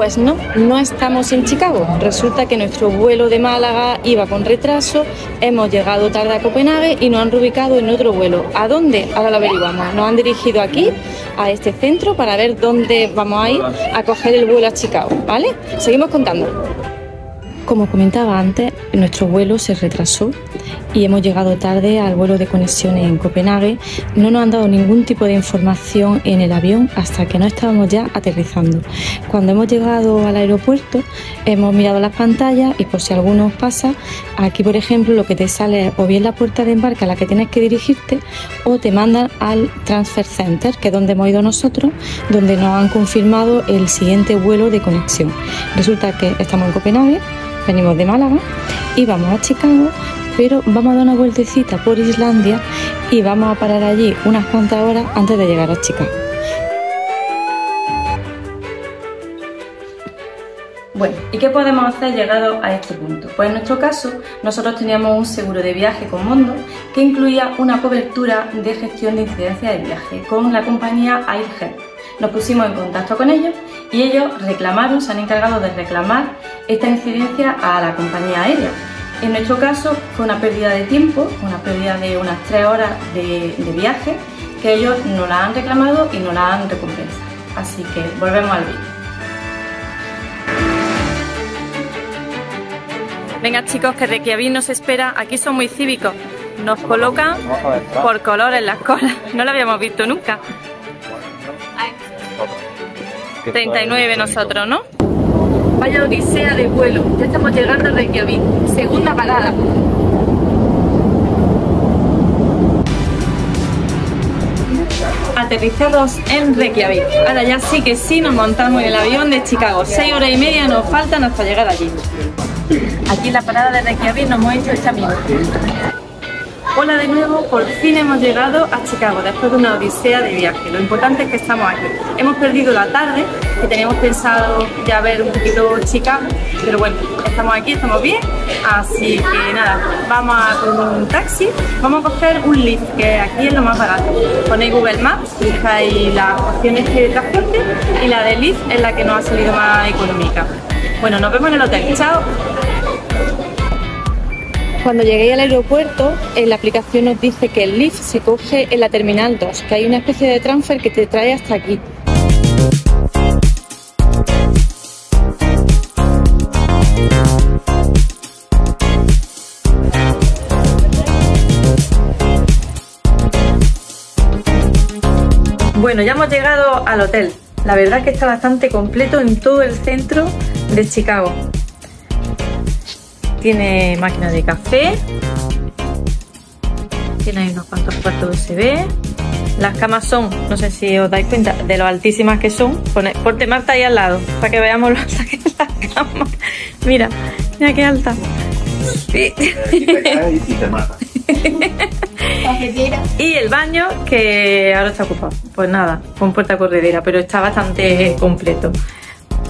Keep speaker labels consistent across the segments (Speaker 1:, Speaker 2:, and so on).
Speaker 1: Pues no, no estamos en Chicago. Resulta que nuestro vuelo de Málaga iba con retraso, hemos llegado tarde a Copenhague y nos han reubicado en otro vuelo. ¿A dónde? Ahora lo averiguamos. Nos han dirigido aquí, a este centro, para ver dónde vamos a ir a coger el vuelo a Chicago, ¿vale? Seguimos contando. Como comentaba antes, nuestro vuelo se retrasó y hemos llegado tarde al vuelo de conexión en Copenhague. No nos han dado ningún tipo de información en el avión hasta que no estábamos ya aterrizando. Cuando hemos llegado al aeropuerto hemos mirado las pantallas y por si alguno os pasa, aquí por ejemplo lo que te sale es o bien la puerta de embarque a la que tienes que dirigirte o te mandan al Transfer Center, que es donde hemos ido nosotros, donde nos han confirmado el siguiente vuelo de conexión. Resulta que estamos en Copenhague venimos de Málaga y vamos a Chicago, pero vamos a dar una vueltecita por Islandia y vamos a parar allí unas cuantas horas antes de llegar a Chicago. Bueno, ¿y qué podemos hacer llegado a este punto? Pues en nuestro caso, nosotros teníamos un seguro de viaje con Mondo que incluía una cobertura de gestión de incidencia de viaje con la compañía AirHelp. Nos pusimos en contacto con ellos y ellos reclamaron, se han encargado de reclamar esta incidencia a la compañía aérea. En nuestro caso fue una pérdida de tiempo, una pérdida de unas tres horas de, de viaje que ellos no la han reclamado y no la han recompensado. Así que volvemos al vídeo. Venga chicos, que Reykjavik nos espera, aquí son muy cívicos, nos colocan por color en las colas, no lo habíamos visto nunca. 39 nosotros, ¿no? Vaya odisea de vuelo, ya estamos llegando a Reykjavik, segunda parada. Aterrizados en Reykjavik. Ahora ya sí que sí nos montamos en el avión de Chicago. Seis horas y media nos faltan hasta llegar allí. Aquí en la parada de Reykjavik nos hemos hecho esta misma. Hola de nuevo, por fin hemos llegado a Chicago después de una odisea de viaje. Lo importante es que estamos aquí. Hemos perdido la tarde, que teníamos pensado ya ver un poquito Chicago, pero bueno, estamos aquí, estamos bien, así que nada, vamos a con un taxi, vamos a coger un Lyft, que aquí es lo más barato. Ponéis Google Maps, buscáis las opciones de transporte y la de Lyft es la que nos ha salido más económica. Bueno, nos vemos en el hotel. Chao. Cuando llegué al aeropuerto, en la aplicación nos dice que el lift se coge en la terminal 2, que hay una especie de transfer que te trae hasta aquí. Bueno, ya hemos llegado al hotel. La verdad es que está bastante completo en todo el centro de Chicago. Tiene máquina de café. Tiene ahí unos cuantos cuartos USB. Las camas son, no sé si os dais cuenta de lo altísimas que son. Ponte Marta ahí al lado, para que veamos lo altas que es la. Mira, mira qué alta. Sí. y el baño que ahora está ocupado. Pues nada, con puerta corredera, pero está bastante completo.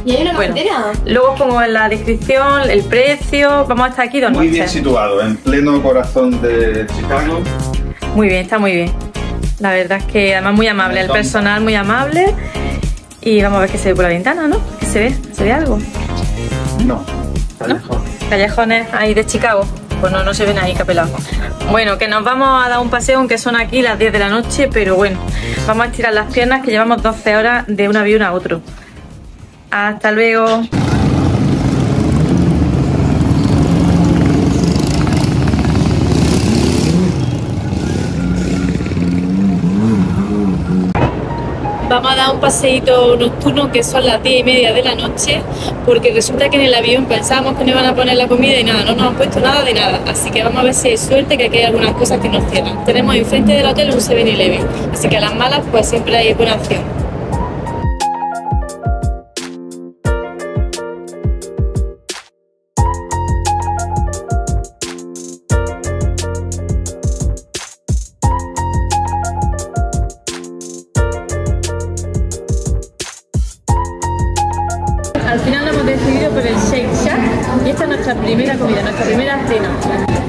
Speaker 2: ¿Y hay una
Speaker 1: Bueno,
Speaker 2: cafetería?
Speaker 1: luego os pongo en la descripción el precio. Vamos a estar aquí dos
Speaker 3: Muy bien situado, en pleno corazón de Chicago.
Speaker 1: Muy bien, está muy bien. La verdad es que además muy amable, el personal muy amable. Y vamos a ver qué se ve por la ventana, ¿no? ¿Qué se ve? ¿Se ve algo?
Speaker 3: No, lejos.
Speaker 1: Callejones ahí de Chicago. Pues no, no se ven ahí, capelado. Bueno, que nos vamos a dar un paseo, aunque son aquí las 10 de la noche, pero bueno, vamos a estirar las piernas que llevamos 12 horas de un avión a otro. Hasta luego. Vamos a dar un paseíto nocturno que son las 10 y media de la noche, porque resulta que en el avión pensábamos que no iban a poner la comida y nada, no nos han puesto nada de nada. Así que vamos a ver si hay suerte, que aquí hay algunas cosas que nos cierran. Tenemos enfrente del hotel un 7-Eleven, así que a las malas pues siempre hay buena opción. Por el Shake Shack y esta es nuestra primera comida, nuestra primera cena.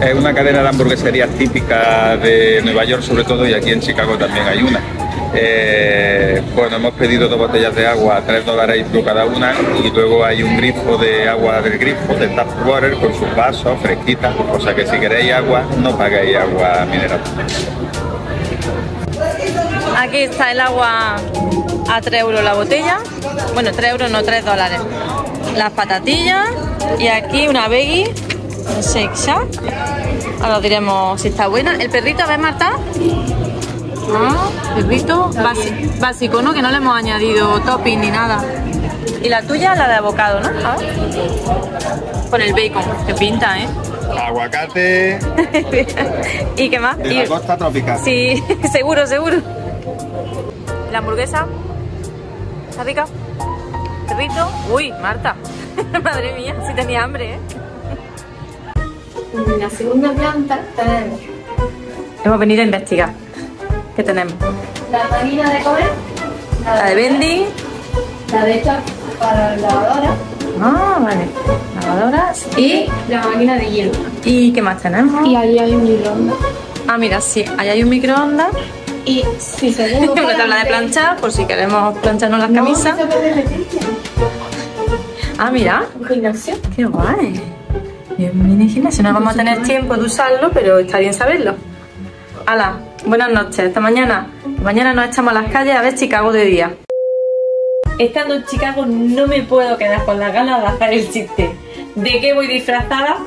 Speaker 3: Es una cadena de hamburgueserías típica de Nueva York sobre todo y aquí en Chicago también hay una. Eh, bueno, hemos pedido dos botellas de agua a 3 dólares y cada una y luego hay un grifo de agua del grifo, de tap water, con sus vasos, fresquita. O sea que si queréis agua, no pagáis agua mineral.
Speaker 1: Aquí está el agua a 3 euros la botella. Bueno, 3 euros, no 3 dólares. Las patatillas y aquí una veggie, shack. Ahora os diremos si está buena. El perrito, a ver, Marta. Ah, perrito básico, ¿no? Que no le hemos añadido topping ni nada. Y la tuya, la de avocado, ¿no? A ver. Con el bacon, que pinta, ¿eh?
Speaker 3: Aguacate
Speaker 1: ¿Y qué más?
Speaker 3: de la costa tropical.
Speaker 1: Sí, seguro, seguro. La hamburguesa. ¿Está rica? ¿Perrito? Uy, Marta. Madre mía, si tenía hambre, ¿eh?
Speaker 2: En la segunda planta tenemos
Speaker 1: Hemos venido a investigar. ¿Qué tenemos?
Speaker 2: la máquina de comer,
Speaker 1: La de vending.
Speaker 2: la de esta para la lavadora
Speaker 1: Ah, vale. Lavadoras.
Speaker 2: y la máquina de hielo.
Speaker 1: ¿Y qué más tenemos?
Speaker 2: Y ahí hay un microondas.
Speaker 1: Ah, mira, sí. Ahí hay un microondas.
Speaker 2: Y si se puede
Speaker 1: Una tabla de planchar, por si queremos plancharnos las camisas.
Speaker 2: Se puede
Speaker 1: Ah, mira.
Speaker 2: un gimnasio.
Speaker 1: Qué guay. Y un mini gimnasio. No vamos a tener tiempo de usarlo, pero está bien saberlo. Hala, buenas noches. Hasta mañana. Mañana nos echamos a las calles a ver Chicago de día. Estando en Chicago no me puedo quedar con las ganas de hacer el chiste. ¿De qué voy disfrazada?